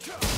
Dominating.